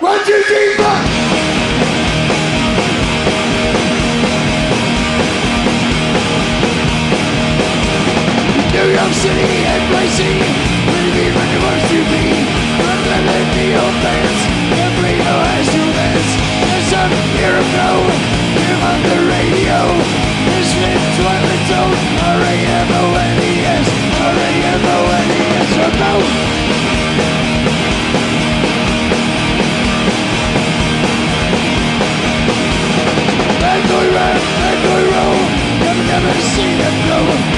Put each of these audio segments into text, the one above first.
One, two, three, four. New York City, NYC, living when you want to be. Rather than the old fans, every has to dance. There's some ago, him on the radio. I go round, never, never seen it blow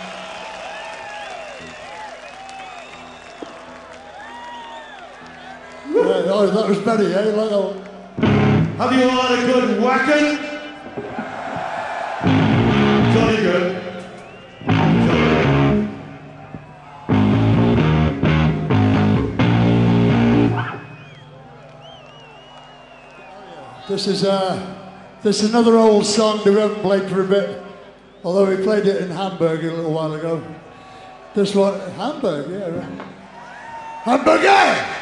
Oh, that was Benny, eh? Like, oh, Have you all had a good whacking? Jolly good. This is uh, this is another old song that we haven't played for a bit, although we played it in Hamburg a little while ago. This one, Hamburg, yeah. Right. Hamburger!